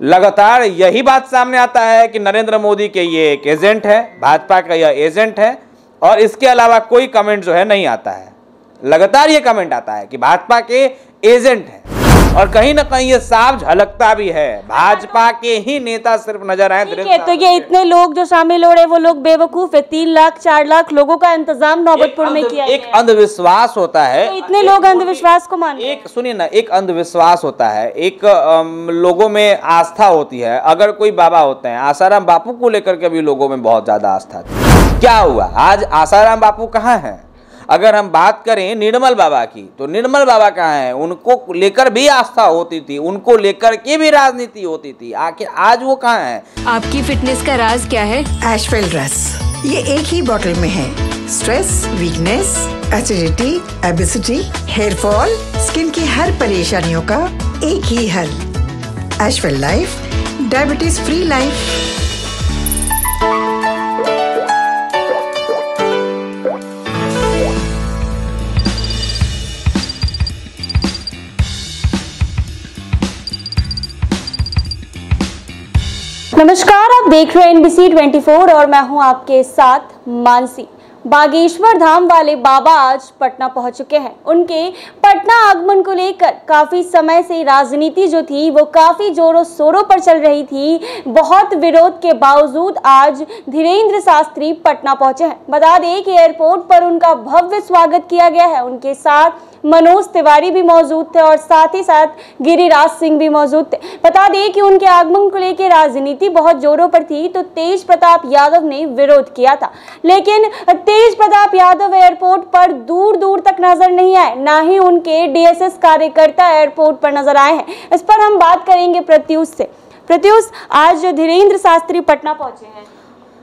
लगातार यही बात सामने आता है कि नरेंद्र मोदी के ये एक एजेंट है, भाजपा का यह एजेंट है, और इसके अलावा कोई कमेंट जो है नहीं आता है। लगातार ये कमेंट आता है कि भाजपा के एजेंट है। और कहीं ना कहीं ये साफ़ झलकता भी है। भाजपा के ही नेता सिर्फ़ नज़र आए ठीक है तो ये इतने लोग जो शामिल हो रहे हैं वो लोग बेवकूफ़ है। तीन लाख चार लाख लोगों का इंतज़ाम नौबतपुर में किया एक अंधविश्वास होता है। तो इतने लोग अंधविश्वास को मान एक सुनिए ना एक अंधविश्वास होता है। एक लोगों में आस्था होती है। अगर कोई बाबा होते हैं आसाराम बापू को लेकर के भी लोगों में बहुत ज़्यादा आस्था थी। क्या हुआ? आज आसाराम बापू कहाँ हैं? अगर हम बात करें निर्मल बाबा की तो निर्मल बाबा कहाँ हैं? उनको लेकर भी आस्था होती थी उनको लेकर के भी राजनीति होती थी। आखिर आज वो कहाँ हैं? आपकी फिटनेस का राज क्या है? एशफेल रस ये एक ही बोतल में है। Stress weakness acidity obesity hair fall skin की हर परेशानियों का एक ही हल। एशवेल लाइफ डायबिटीज़ फ्री लाइफ नमस्कार आप देख रहे हैं एनबीसी 24 और मैं हूँ आपके साथ मानसी। बागेश्वर धाम वाले बाबा आज पटना पहुँच चुके हैं। उनके पटना आगमन को लेकर काफ़ी समय से राजनीति जो थी, वो काफ़ी जोरों शोरों पर चल रही थी। बहुत विरोध के बावजूद आज धीरेन्द्र शास्त्री पटना पहुँचे हैं। बता दें कि एयरपोर्ट पर उनका भव्य स्वागत किया गया है। उनके साथ मनोज तिवारी भी मौजूद थे और साथ ही साथ गिरिराज सिंह भी मौजूद थे। बता दें कि उनके आगमन को लेकर राजनीति बहुत जोरों पर थी तो तेज प्रताप यादव ने विरोध किया था। लेकिन तेज प्रताप यादव एयरपोर्ट पर दूर दूर तक नज़र नहीं आए। ना ही उनके डीएसएस कार्यकर्ता एयरपोर्ट पर नज़र आए हैं। इस पर हम बात करेंगे प्रत्युष से। प्रत्युष आज धीरेन्द्र शास्त्री पटना पहुँचे हैं।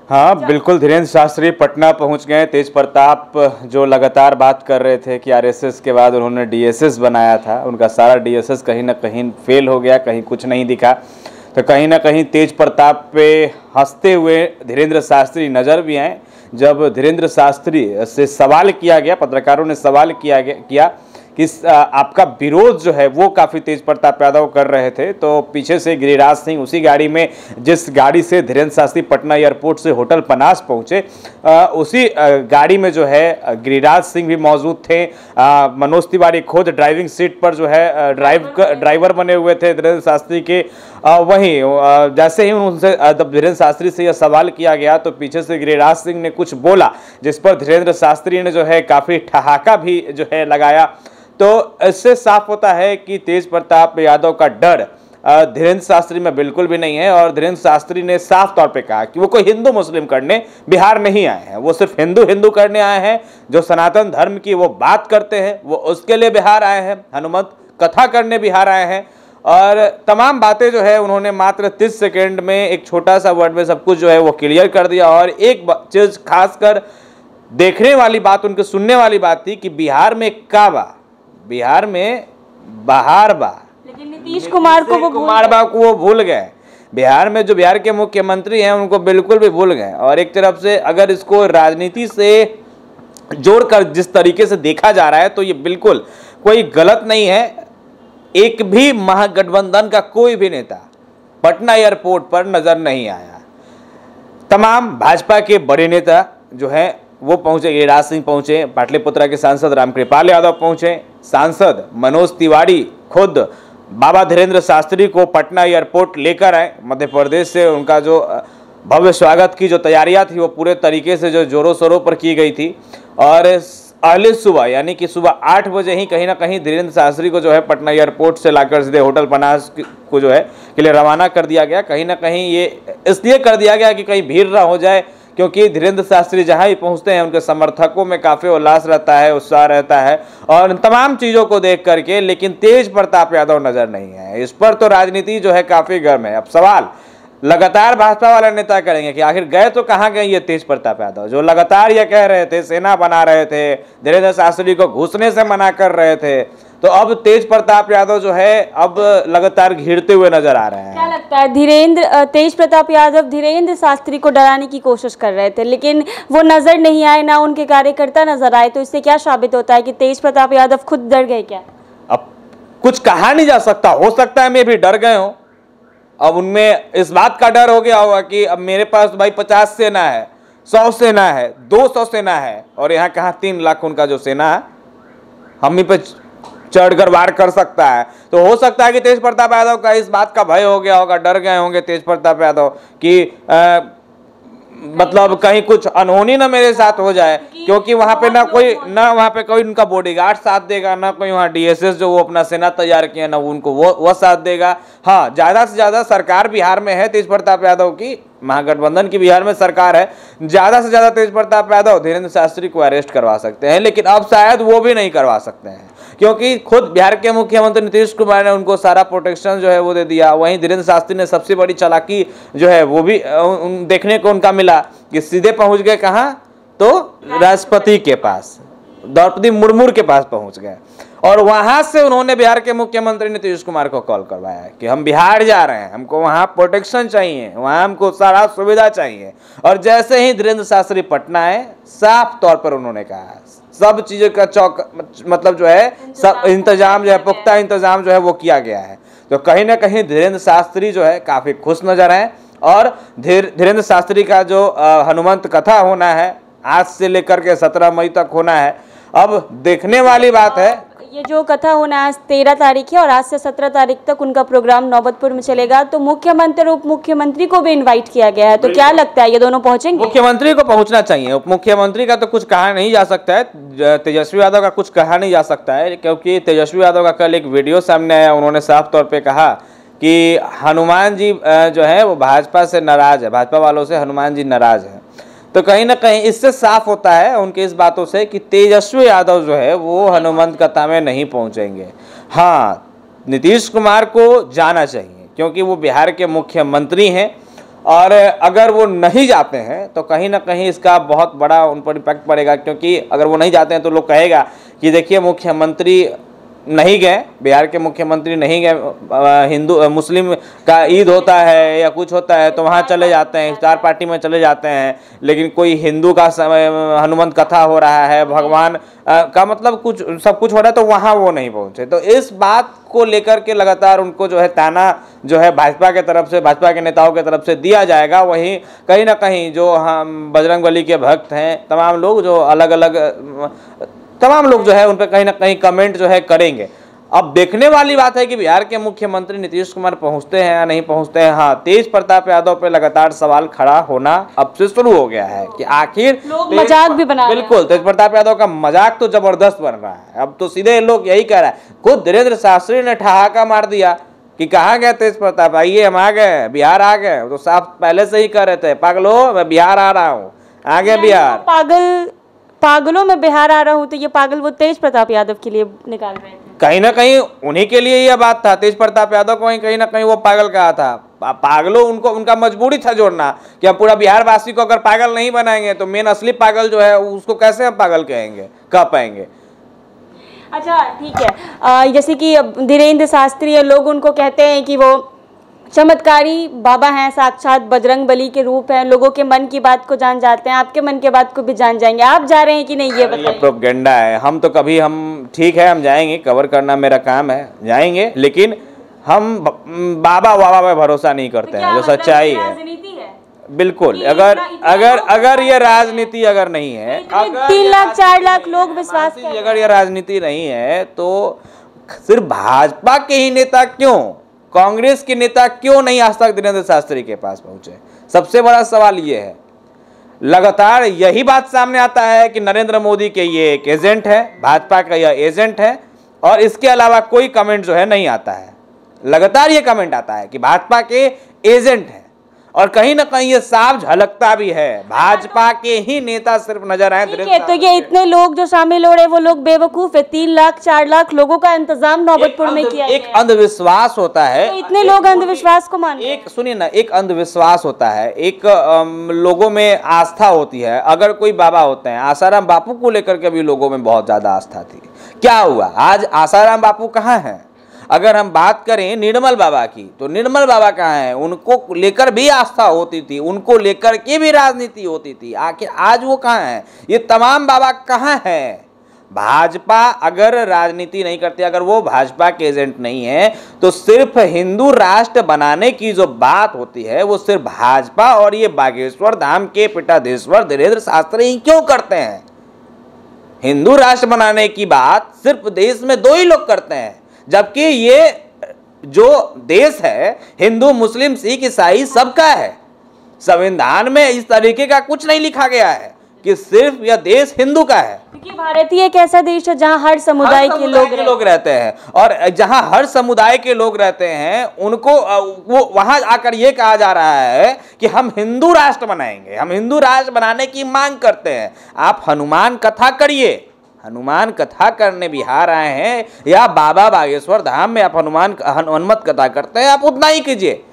हाँ बिल्कुल धीरेन्द्र शास्त्री पटना पहुँच गए तेज प्रताप जो लगातार बात कर रहे थे कि आरएसएस के बाद उन्होंने डीएसएस बनाया था उनका सारा डीएसएस कहीं ना कहीं फेल हो गया कहीं कुछ नहीं दिखा। तो कहीं ना कहीं तेज प्रताप पे हँसते हुए धीरेन्द्र शास्त्री नज़र भी आए। जब धीरेन्द्र शास्त्री से सवाल किया गया, पत्रकारों ने सवाल किया गया, किया कि आपका विरोध जो है वो काफ़ी तेज प्रताप यादव कर रहे थे। तो पीछे से गिरिराज सिंह उसी गाड़ी में, जिस गाड़ी से धीरेन्द्र शास्त्री पटना एयरपोर्ट से होटल पनास पहुँचे उसी गाड़ी में जो है गिरिराज सिंह भी मौजूद थे। मनोज तिवारी खुद ड्राइविंग सीट पर जो है ड्राइव ड्राइवर बने हुए थे धीरेन्द्र शास्त्री के। वहीं जैसे ही उनसे धीरेन्द्र शास्त्री से यह सवाल किया गया तो पीछे से गिरिराज सिंह ने कुछ बोला, जिस पर धीरेन्द्र शास्त्री ने जो है काफ़ी ठहाका भी जो है लगाया। तो इससे साफ़ होता है कि तेज प्रताप यादव का डर धीरेन्द्र शास्त्री में बिल्कुल भी नहीं है, और धीरेन्द्र शास्त्री ने साफ़ तौर पे कहा कि वो कोई हिंदू मुस्लिम करने बिहार नहीं आए हैं। वो सिर्फ़ हिंदू हिंदू करने आए हैं, जो सनातन धर्म की वो बात करते हैं, वो उसके लिए बिहार आए हैं, हनुमत कथा करने बिहार आए हैं और तमाम बातें जो है उन्होंने मात्र तीस सेकेंड में एक छोटा सा वर्ड में सब कुछ जो है वो क्लियर कर दिया। और एक चीज़ खासकर देखने वाली बात उनके सुनने वाली बात थी कि बिहार में का बा बिहार में बहार बा लेकिन नीतीश कुमार को वो कुमार बा को वो भूल गए। बिहार में जो बिहार के मुख्यमंत्री हैं उनको बिल्कुल भी भूल गए। और एक तरफ़ से अगर इसको राजनीति से जोड़कर जिस तरीके से देखा जा रहा है तो ये बिल्कुल कोई गलत नहीं है। एक भी महागठबंधन का कोई भी नेता पटना एयरपोर्ट पर नज़र नहीं आया। तमाम भाजपा के बड़े नेता जो हैं, वो पहुँचे गिरिराज सिंह पहुँचे, पाटलिपुत्रा के सांसद रामकृपाल यादव पहुँचे, सांसद मनोज तिवारी खुद बाबा धीरेन्द्र शास्त्री को पटना एयरपोर्ट लेकर आए। मध्य प्रदेश से उनका जो भव्य स्वागत की जो तैयारियाँ थी, वो पूरे तरीके से जो जोरों शोरों पर की गई थी। और अर्ली सुबह, यानी कि सुबह आठ बजे ही कहीं ना कहीं धीरेन्द्र शास्त्री को जो है पटना एयरपोर्ट से लाकर सीधे होटल पनास को जो है, के लिए रवाना कर दिया गया। कहीं ना कहीं ये इसलिए कर दिया गया कि कहीं भीड़ ना हो जाए, क्योंकि धीरेन्द्र शास्त्री जहाँ ही पहुँचते हैं, उनके समर्थकों में काफ़ी उल्लास रहता है, उत्साह रहता है, और इन तमाम चीज़ों को देख करके, लेकिन तेज प्रताप यादव नज़र नहीं है इस पर तो राजनीति जो है काफ़ी गर्म है। अब सवाल लगातार भाजपा वाले नेता करेंगे कि आखिर गए तो कहाँ गए ये तेज प्रताप यादव? जो लगातार ये कह रहे थे सेना बना रहे थे धीरेन्द्र शास्त्री को घुसने से मना कर रहे थे तो अब तेज प्रताप यादव जो है अब लगातार घिरते हुए नज़र आ रहे हैं। क्या लगता है धीरेन्द्र तेज प्रताप यादव धीरेन्द्र शास्त्री को डराने की कोशिश कर रहे थे लेकिन वो नज़र नहीं आए ना उनके कार्यकर्ता नज़र आए तो इससे क्या साबित होता है कि तेज प्रताप यादव खुद डर गए क्या? अब कुछ कहा नहीं जा सकता हो सकता है मैं भी डर गए हो। अब उनमें इस बात का डर हो गया होगा कि अब मेरे पास तो भाई पचास सेना है, सौ सेना है, दो सौ सेना है और यहाँ कहाँ तीन लाख उनका जो सेना है, हम ही पे चढ़कर वार कर सकता है। तो हो सकता है कि तेज प्रताप यादव का इस बात का भय हो गया होगा, डर गए होंगे तेज प्रताप यादव की मतलब कहीं कुछ अनहोनी ना मेरे साथ हो जाए क्योंकि वहाँ पे ना कोई ना वहाँ पे कोई उनका बॉडीगार्ड साथ देगा ना कोई वहाँ डीएसएस जो वो अपना सेना तैयार किया ना वो उनको वो वो साथ देगा। हाँ ज़्यादा से ज़्यादा सरकार बिहार में है तेज प्रताप यादव की। महागठबंधन की बिहार में सरकार है, ज़्यादा से ज़्यादा तेज प्रताप यादव धीरेन्द्र शास्त्री को अरेस्ट करवा सकते हैं, लेकिन अब शायद वो भी नहीं करवा सकते हैं, क्योंकि खुद बिहार के मुख्यमंत्री नीतीश कुमार ने उनको सारा प्रोटेक्शन जो है वो दे दिया, वहीं धीरेन्द्र शास्त्री ने सबसे बड़ी चालाकी जो है वो भी देखने को उनका मिला कि सीधे पहुँच गए कहाँ? तो राष्ट्रपति के पास, द्रौपदी मुर्मू के पास पहुँच गए। और वहाँ से उन्होंने बिहार के मुख्यमंत्री नीतीश कुमार को कॉल करवाया है कि हम बिहार जा रहे हैं हमको वहाँ प्रोटेक्शन चाहिए वहाँ हमको सारा सुविधा चाहिए। और जैसे ही धीरेन्द्र शास्त्री पटना है साफ़ तौर पर उन्होंने कहा सब चीज़ों का चौक मतलब जो है सब इंतज़ाम जो है पुख्ता इंतज़ाम जो है वो किया गया है। तो कहीं ना कहीं धीरेन्द्र शास्त्री जो है काफ़ी खुश नज़र आए और धीर धीरेन्द्र शास्त्री का जो हनुमंत कथा होना है आज से लेकर के सत्रह मई तक होना है अब देखने वाली बात है ये जो कथा होना आज तेरह तारीख है और आज से सत्रह तारीख तक उनका प्रोग्राम नौबतपुर में चलेगा। तो मुख्यमंत्री उप मुख्यमंत्री को भी इनवाइट किया गया है। तो क्या लगता है ये दोनों पहुँचेंगे? मुख्यमंत्री को पहुँचना चाहिए। उप मुख्यमंत्री का तो कुछ कहा नहीं जा सकता है। तेजस्वी यादव का कुछ कहा नहीं जा सकता है क्योंकि तेजस्वी यादव का कल एक वीडियो सामने आया। उन्होंने साफ़ तौर पर कहा कि हनुमान जी जो है वो भाजपा से नाराज़ है। भाजपा वालों से हनुमान जी नाराज़ है। तो कहीं ना कहीं इससे साफ़ होता है उनकी इस बातों से कि तेजस्वी यादव जो है, वो हनुमंत कथा में नहीं पहुँचेंगे। हाँ नीतीश कुमार को जाना चाहिए, क्योंकि वो बिहार के मुख्यमंत्री हैं और अगर वो नहीं जाते हैं तो कहीं ना कहीं इसका बहुत बड़ा उन पर इम्पैक्ट पड़ेगा, क्योंकि अगर वो नहीं जाते हैं तो लोग कहेगा कि देखिए मुख्यमंत्री नहीं गए, बिहार के मुख्यमंत्री नहीं गए हिंदू मुस्लिम का ईद होता है या कुछ होता है तो वहाँ चले जाते हैं स्टार पार्टी में चले जाते हैं, लेकिन कोई हिंदू का समय हनुमंत कथा हो रहा है, भगवान का मतलब कुछ, सब कुछ हो रहा है तो वहाँ वो नहीं पहुँचे। तो इस बात को लेकर के लगातार उनको जो है ताना जो है भाजपा के तरफ़ से, भाजपा के नेताओं के तरफ़ से दिया जाएगा। वहीं कहीं ना कहीं जो हम बजरंग बली के भक्त हैं, तमाम लोग जो अलग अलग तमाम लोग जो है उन पर कहीं ना कहीं कमेंट जो है करेंगे। अब देखने वाली बात है कि बिहार के मुख्यमंत्री नीतीश कुमार पहुँचते हैं या नहीं पहुँचते हैं? हाँ तेज प्रताप यादव पे लगातार सवाल खड़ा होना अब से शुरू हो गया है कि आखिर मज़ाक भी बना बिल्कुल तेज प्रताप यादव का मज़ाक तो ज़बरदस्त बन रहा है। अब तो सीधे लोग यही कह रहा है। खुद धीरेन्द्र शास्त्री ने ठहाका मार दिया कि कहाँ गए तेज प्रताप? आइए हम आ गए बिहार आ गए। तो साफ़ पहले से ही कह रहे थे पागलो मैं बिहार आ रहा हूँ। आ गए बिहार। पागल पागलों में बिहार आ रहा हूँ तो ये पागल वो तेज प्रताप यादव के लिए निकाल रहे थे कहीं ना कहीं उन्हीं के लिए यह बात था तेज प्रताप यादव को कहीं ना कहीं वो पागल कहा था। पागलों उनको उनका मजबूरी था जोड़ना कि हम पूरा बिहार वासी को अगर पागल नहीं बनाएँगे तो मेन असली पागल जो है उसको कैसे हम पागल कहेंगे कह पाएँगे? अच्छा ठीक है। अ, जैसे कि धीरेन्द्र शास्त्री लोग उनको कहते हैं कि वो चमत्कारी बाबा हैं साक्षात बजरंग बली के रूप हैं। लोगों के मन की बात को जान जाते हैं आपके मन के बात को भी जान जाएँगे। आप जा रहे हैं कि नहीं ये बताइए। प्रोपगेंडा है। हम तो कभी हम ठीक है हम जाएँगे। कवर करना मेरा काम है जाएँगे। लेकिन हम बाबा बाबा पे भरोसा नहीं करते हैं जो सच्चाई है। बिल्कुल। अगर अगर अगर ये राजनीति अगर नहीं है तीन लाख चार लाख लोग विश्वास अगर ये राजनीति नहीं है तो सिर्फ़ भाजपा के ही नेता क्यों? कांग्रेस के नेता क्यों नहीं आज तक धीरेन्द्र शास्त्री के पास पहुँचे? सबसे बड़ा सवाल ये है। लगातार यही बात सामने आता है कि नरेंद्र मोदी के ये एक एजेंट है, भाजपा का यह एजेंट है, और इसके अलावा कोई कमेंट जो है नहीं आता है। लगातार ये कमेंट आता है कि भाजपा के एजेंट हैं। और कहीं ना कहीं ये साफ़ झलकता भी है। भाजपा के ही नेता सिर्फ़ नज़र आए ठीक है तो ये इतने लोग जो शामिल हो रहे हैं वो लोग बेवकूफ़ है। तीन लाख चार लाख लोगों का इंतज़ाम नौबतपुर में किया एक अंधविश्वास होता है। तो इतने लोग अंधविश्वास को मान एक सुनिए ना एक अंधविश्वास होता है। एक लोगों में आस्था होती है। अगर कोई बाबा होते हैं आसाराम बापू को लेकर के भी लोगों में बहुत ज़्यादा आस्था थी। क्या हुआ? आज आसाराम बापू कहाँ हैं? अगर हम बात करें निर्मल बाबा की तो निर्मल बाबा कहाँ हैं? उनको लेकर भी आस्था होती थी, उनको लेकर के भी राजनीति होती थी। आखिर आज वो कहाँ हैं? ये तमाम बाबा कहाँ हैं? भाजपा अगर राजनीति नहीं करती, अगर वो भाजपा के एजेंट नहीं है तो सिर्फ़ हिंदू राष्ट्र बनाने की जो बात होती है, वो सिर्फ़ भाजपा और ये बागेश्वर धाम के पिटाधेश्वर धीरेन्द्र शास्त्री ही क्यों करते हैं? हिंदू राष्ट्र बनाने की बात सिर्फ़ देश में दो ही लोग करते हैं। जबकि ये जो देश है हिंदू मुस्लिम सिख ईसाई सबका है। संविधान में इस तरीके का कुछ नहीं लिखा गया है कि सिर्फ़ यह देश हिंदू का है। क्योंकि भारतीय एक ऐसा देश है जहाँ हर समुदाय के लोग के रहते लोग रहते हैं और जहाँ हर समुदाय के लोग रहते हैं उनको वो वहाँ आकर ये कहा जा रहा है कि हम हिंदू राष्ट्र बनाएँगे। हम हिंदू राष्ट्र बनाने की मांग करते हैं। आप हनुमान कथा करिए। हनुमान कथा करने बिहार आए हैं, या बाबा बागेश्वर धाम में आप हनुमान हन- हनुमत कथा करते हैं, आप उतना ही कीजिए।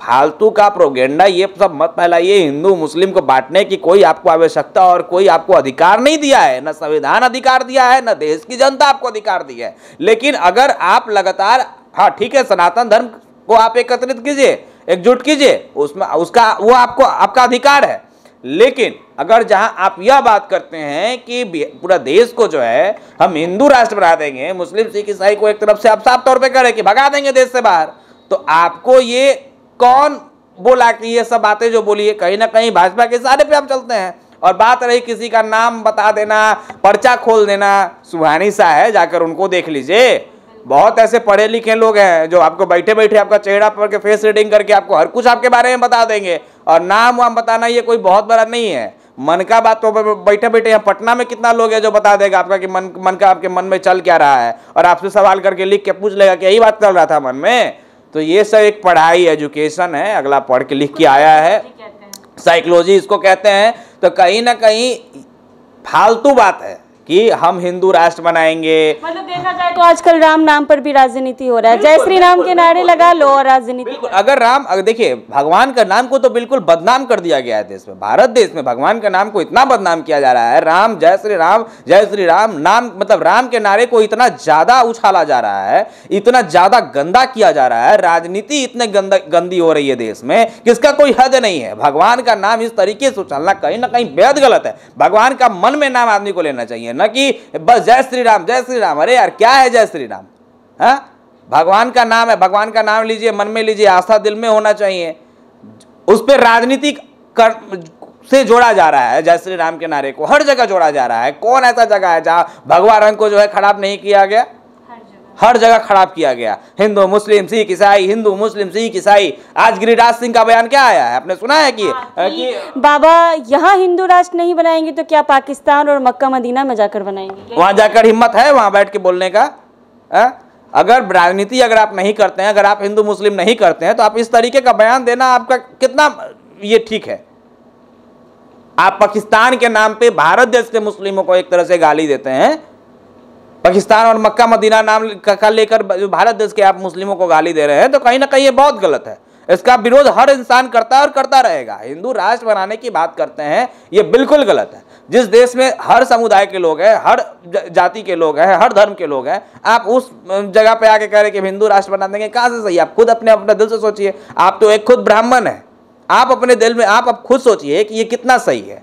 फालतू का प्रोगेंडा, ये सब मत फैलाइए, हिंदू, मुस्लिम को बांटने की कोई आपको आवश्यकता और कोई आपको अधिकार नहीं दिया है, न संविधान अधिकार दिया है, न देश की जनता आपको अधिकार दी है। लेकिन अगर आप लगातार हाँ ठीक है, सनातन धर्म को आप एकत्रित कीजिए, एकजुट कीजिए, उसमें, उसका, वो आपको, आपका अधिकार है। लेकिन अगर जहाँ आप यह बात करते हैं कि पूरा देश को जो है, हम हिंदू राष्ट्र बना देंगे, मुस्लिम, सिख, ईसाई को एक तरफ़ से आप साफ़ तौर पे करें कि भगा देंगे देश से बाहर तो आपको ये कौन बोला कि ये सब बातें जो बोली है, कहीं ना कहीं भाजपा के इशारे पे आप चलते हैं। और बात रही किसी का नाम बता देना, पर्चा खोल देना सुहानी सा है, जाकर उनको देख लीजिए। बहुत ऐसे पढ़े लिखे लोग हैं जो आपको बैठे बैठे आपका चेहरा पर के फेस रीडिंग करके आपको हर कुछ आपके बारे में बता देंगे। और नाम वाम बताना ये कोई बहुत बड़ा नहीं है। मन का बात तो बैठे बैठे यहाँ पटना में कितना लोग है जो बता देगा आपका कि मन मन का आपके मन में चल क्या रहा है। और आपसे सवाल करके लिख के पूछ लेगा कि यही बात चल रहा था मन में? तो ये सब एक पढ़ाई एजुकेशन है। अगला पढ़ के लिख के आया है। साइकोलॉजी इसको कहते हैं। तो कहीं ना कहीं फालतू बात है। कि हम हिंदू राष्ट्र बनाएँगे। मतलब देखा जाए तो आजकल राम नाम पर भी राजनीति हो रहा है। जय श्री राम के नारे लगा लो और राजनीति अगर राम अगर देखिए भगवान का नाम को तो बिल्कुल बदनाम कर दिया गया है देश में। भारत देश में भगवान का नाम को इतना बदनाम किया जा रहा है। राम जय श्री राम जय श्री राम नाम मतलब राम के नारे को इतना ज़्यादा उछाला जा रहा है इतना ज़्यादा गंदा किया जा रहा है। राजनीति इतने गंदा गंदी हो रही है देश में कि इसका कोई हद नहीं है। भगवान का नाम इस तरीके से उछालना कहीं ना कहीं बेहद गलत है। भगवान का मन में नाम आदमी को लेना चाहिए। न कि बस जय श्री राम जय श्री राम अरे यार, क्या है जय श्री राम हाँ? भगवान का नाम है, भगवान का नाम लीजिए, मन में लीजिए, आस्था दिल में होना चाहिए। उस पर राजनीतिक कर से जोड़ा जा रहा है, जय श्री राम के नारे को। हर जगह जोड़ा जा रहा है। कौन ऐसा जगह है जहाँ भगवान रंग को जो है खराब नहीं किया गया? हर जगह खराब किया गया। हिंदू मुस्लिम सिख ईसाई हिंदू मुस्लिम सिख ईसाई आज गिरिराज सिंह का बयान क्या आया है? आपने सुना है कि, कि बाबा यहाँ हिंदू राष्ट्र नहीं बनाएँगे तो क्या पाकिस्तान और मक्का मदीना में जाकर बनाएँगे? वहाँ जाकर हिम्मत है वहाँ बैठ के बोलने का? है? अगर राजनीति अगर आप नहीं करते हैं अगर आप हिंदू मुस्लिम नहीं करते हैं तो आप इस तरीके का बयान देना आपका कितना ये ठीक है। आप पाकिस्तान के नाम पे भारत देश के मुस्लिमों को एक तरह से गाली देते हैं पाकिस्तान और मक्का मदीना नाम का लेकर भारत देश के आप मुस्लिमों को गाली दे रहे हैं तो कहीं ना कहीं ये बहुत गलत है। इसका विरोध हर इंसान करता है और करता रहेगा। हिंदू राष्ट्र बनाने की बात करते हैं ये बिल्कुल गलत है। जिस देश में हर समुदाय के लोग हैं हर जाति के लोग हैं हर धर्म के लोग हैं आप उस जगह पे आके कह रहे कि हिंदू राष्ट्र बना देंगे कहाँ से सही आप खुद अपने अपने दिल से सोचिए। आप तो एक खुद ब्राह्मण है। आप अपने दिल में आप अब खुद सोचिए कि ये कितना सही हाँ,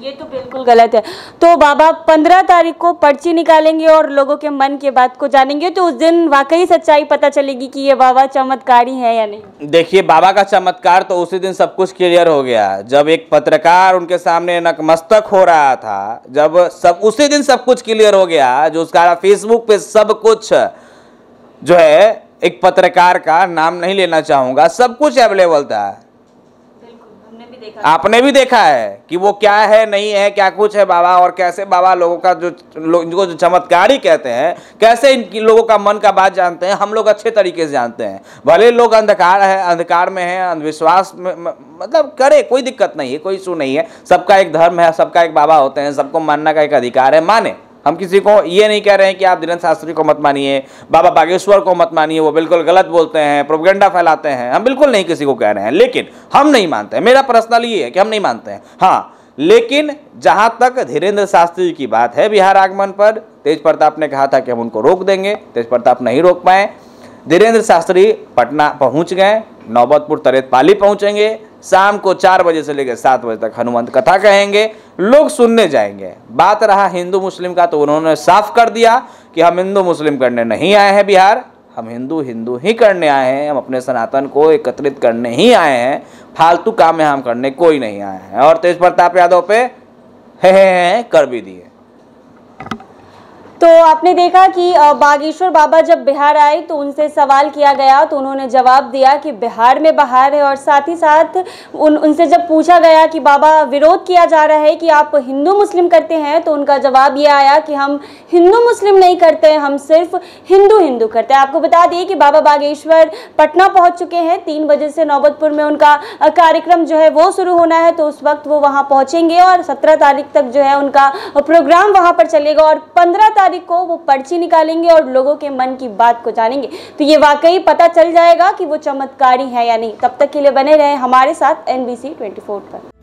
ये तो बिल्कुल गलत है। तो बाबा पंद्रह तारीख को पर्ची निकालेंगे और लोगों के मन के बात को जानेंगे तो उस दिन वाकई सच्चाई पता चलेगी कि ये बाबा चमत्कारी है या नहीं। देखिए, बाबा का चमत्कार तो उसी दिन सब कुछ क्लियर हो गया। जब एक पत्रकार उनके सामने नकमस्तक हो रहा था, जब सब उसी दिन सब कुछ क्लियर हो गया, जो उसका फेसबुक पे सब कुछ जो है, एक पत्रकार का नाम नहीं लेना चाहूँगा, सब कुछ अवेलेबल था। देखा आपने भी देखा है कि वो क्या है, नहीं है, क्या कुछ है बाबा, और कैसे बाबा लोगों का जो जिनको जो चमत्कारी कहते हैं, कैसे इन लोगों का मन का बात जानते हैं, हम लोग अच्छे तरीके से जानते हैं। भले लोग अंधकार है, अंधकार में है, अंधविश्वास में मतलब करे, कोई दिक्कत नहीं है, कोई इशू नहीं है। सबका एक धर्म है, सबका एक बाबा होते हैं, सबको मानना का एक अधिकार है, माने। हम किसी को ये नहीं कह रहे हैं कि आप धीरेन्द्र शास्त्री को मत मानिए, बाबा बागेश्वर को मत मानिए, वो बिल्कुल गलत बोलते हैं, प्रोपगेंडा फैलाते हैं। हम बिल्कुल नहीं किसी को कह रहे हैं, लेकिन हम नहीं मानते मेरा पर्सनल ये है कि हम नहीं मानते हैं। हाँ लेकिन जहाँ तक धीरेन्द्र शास्त्री की बात है, बिहार आगमन पर, तेज प्रताप ने कहा था कि हम उनको रोक देंगे, तेज प्रताप नहीं रोक पाए। धीरेन्द्र शास्त्री पटना पहुँच गए, नौबतपुर तरेत पाली पहुँचेंगे शाम को चार बजे से लेकर सात बजे तक हनुमंत कथा कहेंगे लोग सुनने जाएँगे। बात रहा हिंदू मुस्लिम का तो उन्होंने साफ़ कर दिया कि हम हिंदू मुस्लिम करने नहीं आए हैं बिहार। हम हिंदू हिंदू ही करने आए हैं हम अपने सनातन को एकत्रित करने ही आए हैं। फालतू काम में हम करने कोई नहीं आए हैं। और तेज प्रताप यादव पे है, है, है, है कर भी दिए। तो आपने देखा कि बागेश्वर बाबा जब बिहार आए तो उनसे सवाल किया गया तो उन्होंने जवाब दिया कि बिहार में बाहर है और साथ ही साथ उन, उनसे जब पूछा गया कि बाबा विरोध किया जा रहा है कि आप हिंदू मुस्लिम करते हैं तो उनका जवाब ये आया कि हम हिंदू मुस्लिम नहीं करते हैं हम सिर्फ़ हिंदू हिंदू करते हैं। आपको बता दिए कि बाबा बागेश्वर पटना पहुँच चुके हैं, तीन बजे से नौबतपुर में उनका कार्यक्रम जो है वो शुरू होना है तो उस वक्त वो वहाँ पहुँचेंगे और सत्रह तारीख तक जो है उनका प्रोग्राम वहाँ पर चलेगा और पंद्रह तारीख को वो पर्ची निकालेंगे और लोगों के मन की बात को जानेंगे। तो ये वाकई पता चल जाएगा कि वो चमत्कारी है या नहीं। तब तक के लिए बने रहे हमारे साथ एन बी पर।